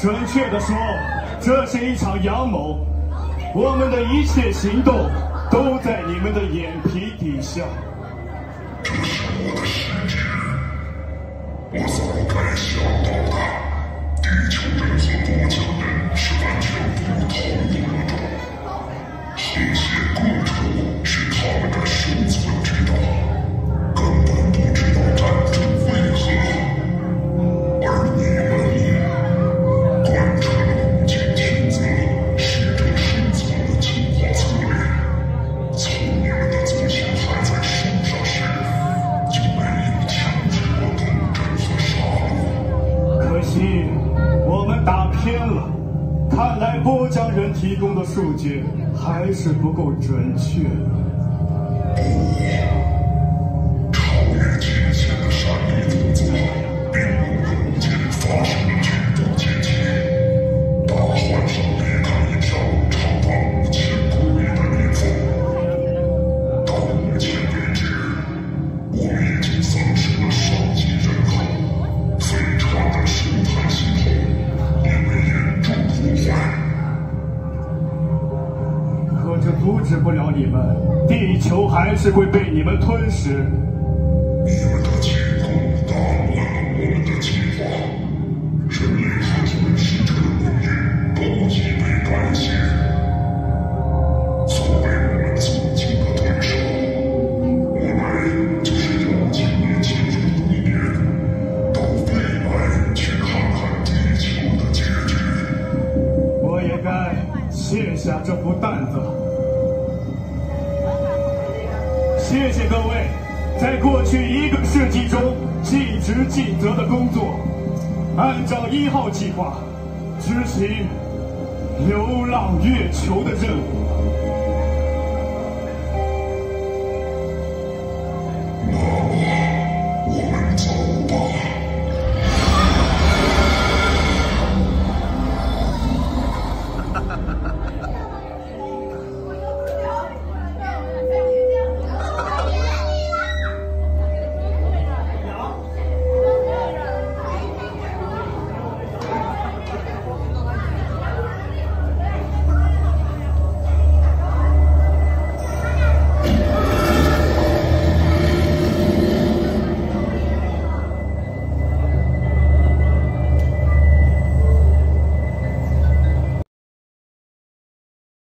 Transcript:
准确的说，这是一场阳谋。我们的一切行动都在你们的眼皮底下。这是我的天了，看来波江人提供的数据还是不够准确。阻止不了你们，地球还是会被你们吞噬。你们的进攻打乱了我们的计划，人类和吞噬者的命运都已被改写。作为我们曾经的对手，我们就是要尽力进入一年，到未来去看看地球的结局。我也该卸下这副担子了谢谢各位，在过去一个世纪中尽职尽责的工作，按照一号计划执行流浪月球的任务。那么，我们走吧。